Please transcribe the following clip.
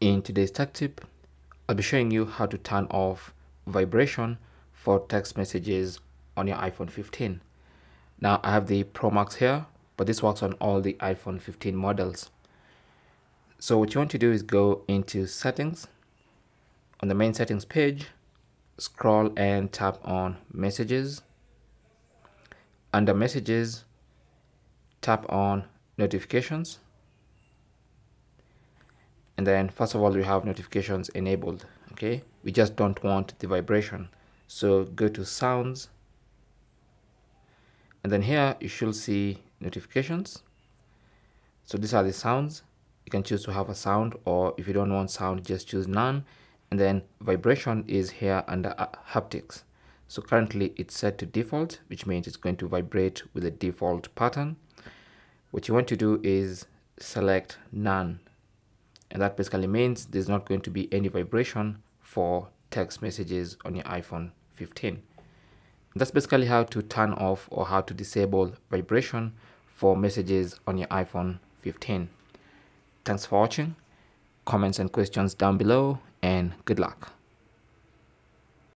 In today's tech tip, I'll be showing you how to turn off vibration for text messages on your iPhone 15. Now I have the Pro Max here, but this works on all the iPhone 15 models. So what you want to do is go into settings. On the main settings page, scroll and tap on messages. Under messages, tap on notifications and then first of all we have notifications enabled okay? We just don't want the vibration. So go to sounds. And then here you should see notifications. So these are the sounds. You can choose to have a sound or if you don't want sound just choose none. And then vibration is here under uh, haptics. So currently it's set to default which means it's going to vibrate with the default pattern. What you want to do is select none and that basically means there's not going to be any vibration for text messages on your iPhone 15. That's basically how to turn off or how to disable vibration for messages on your iPhone 15. Thanks for watching. Comments and questions down below and good luck.